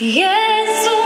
Yes.